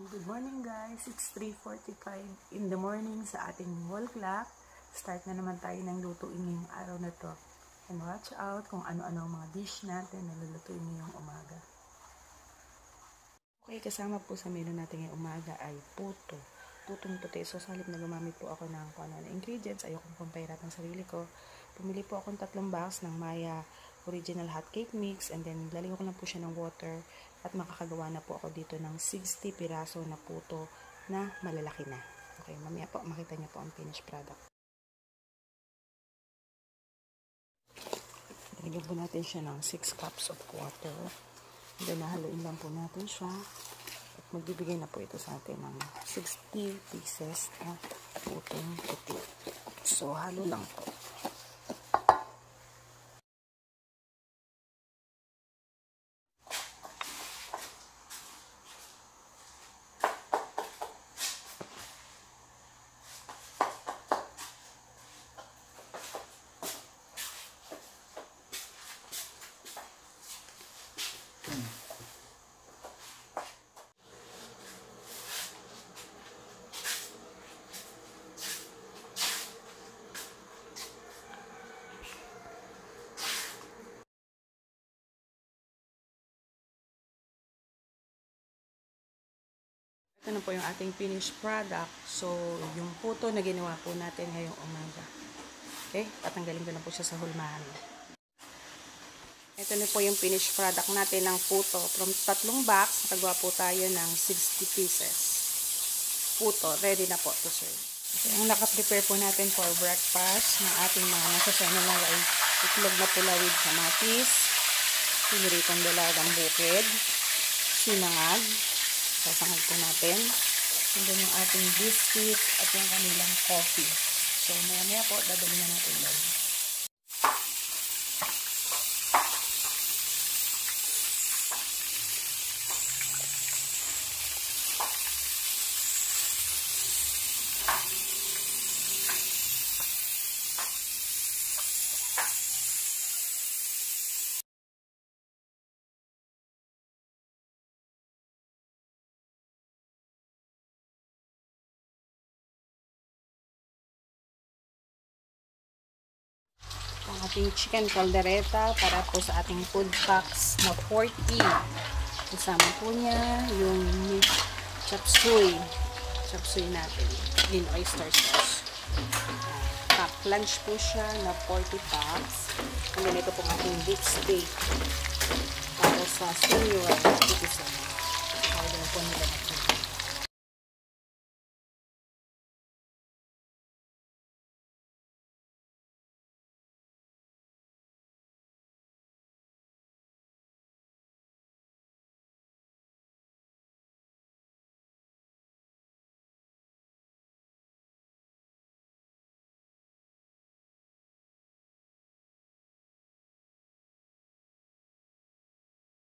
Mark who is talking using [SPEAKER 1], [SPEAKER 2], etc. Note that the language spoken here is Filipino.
[SPEAKER 1] Good morning guys, it's 3.45 in the morning sa ating wall clock. Start na naman tayo ng lutuin ngayong araw na to. And watch out kung ano-ano mga dish natin na lulutuin ngayong umaga. Okay, kasama po sa menu natin ngayong umaga ay puto. Putong puti. So, sa na gumamit po ako ng kung ano ingredients, ayokong pampairat ng sarili ko. Pumili po akong tatlong box ng Maya original hot cake mix and then lalagyan ko lang po siya ng water at makakagawa na po ako dito ng 60 piraso na puto na malalaki na. Okay, mamaya po makita niyo po ang finished product. Lalagyan po natin siya ng 6 cups of water. Then nahaluin lang po natin siya. At magbibigay na po ito sa atin ng 60 pieces na putong puti. So, halo lang po. Ito na po yung ating finished product. So, yung puto na ginawa po natin ngayong umaga. Okay? Tatanggalin ko na po siya sa hulmahan. Ito na po yung finished product natin ng puto. From tatlong box, nakagawa po tayo ng 60 pieces. Puto, ready na po to serve. Okay, ang nakaprepare po natin for breakfast ng ating mga nasa sana lang ay itlog na pula with kamatis, piniritong dalagang bukid, sinangag, sasangag po natin. And then yung ating biscuit at yung kanilang coffee. So, maya maya po, dadali na natin yan. ang ating chicken caldereta para po sa ating food packs na 40. Kasama po niya yung chop suey. Chop suey natin in oyster sauce. Pack lunch po siya na 40 packs. And then ito po ating beef steak para sa senior citizen. Order po nila na po.